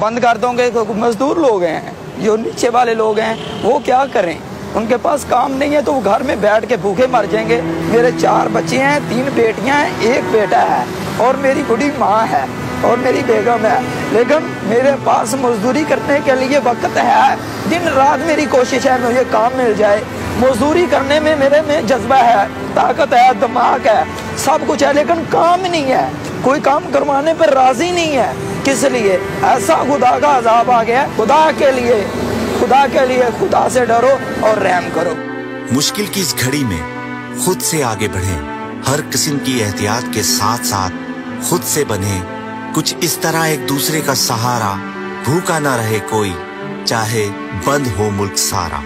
बंद कर दोगे तो मजदूर लोग हैं, जो नीचे वाले लोग हैं, वो क्या करें? उनके पास काम नहीं है तो वो घर में बैठ के भूखे मर जाएँगे। मेरे चार बच्चे हैं, तीन बेटियाँ हैं, एक बेटा है, और मेरी बूढ़ी माँ है, और मेरी बेगम है। लेकिन मेरे पास मजदूरी करने के लिए वक्त है। दिन रात मेरी कोशिश है, मुझे काम मिल जाए। मजदूरी करने में मेरे में जज्बा है, ताकत है, दिमाग है, सब कुछ है, लेकिन काम नहीं है। कोई काम करवाने पर राज़ी नहीं है। किस लिए? ऐसा खुदा का अजाब आ गया खुदा के लिए। खुदा के लिए खुदा से डरो और रहम करो। मुश्किल की इस घड़ी में खुद से आगे बढ़े। हर किस्म की एहतियात के साथ साथ खुद से बने। कुछ इस तरह एक दूसरे का सहारा, भूखा ना रहे कोई, चाहे बंद हो मुल्क सारा।